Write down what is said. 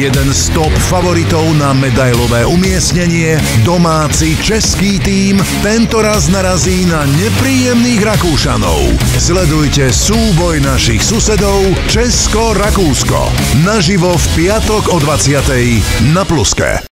Jeden z top favoritov na medailové umiestnenie, domáci český tím, tentoraz narazí na nepríjemných Rakúšanov. Sledujte súboj našich susedov Česko-Rakúsko. Naživo v piatok o 20. na Pluske.